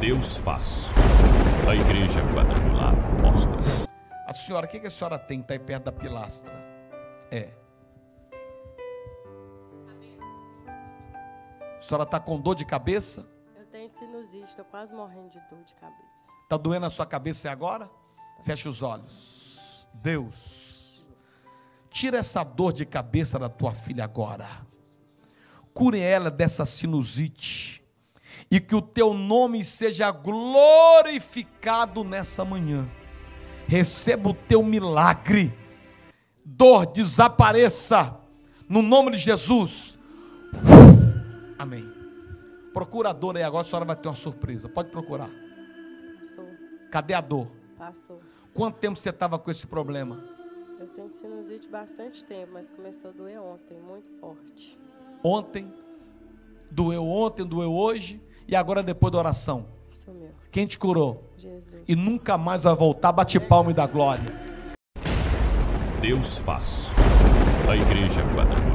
Deus faz. A Igreja Quadrangular mostra. A senhora, o que, que a senhora tem? Está aí perto da pilastra. É. A senhora está com dor de cabeça? Eu tenho sinusite, estou quase morrendo de dor de cabeça. Está doendo a sua cabeça agora? Feche os olhos. Deus, tira essa dor de cabeça da tua filha agora. Cure ela dessa sinusite. E que o teu nome seja glorificado nessa manhã. Receba o teu milagre. Dor desapareça. No nome de Jesus. Amém. Procura a dor aí agora, a senhora vai ter uma surpresa. Pode procurar. Passou, Cadê a dor? passou. Quanto tempo você estava com esse problema? Eu tenho sinusite bastante tempo, mas começou a doer ontem, muito forte. Ontem, doeu ontem, doeu hoje e agora depois da oração. Quem te curou? Jesus. E nunca mais vai voltar. Bate palma e dá glória. Deus faz. A Igreja mostra.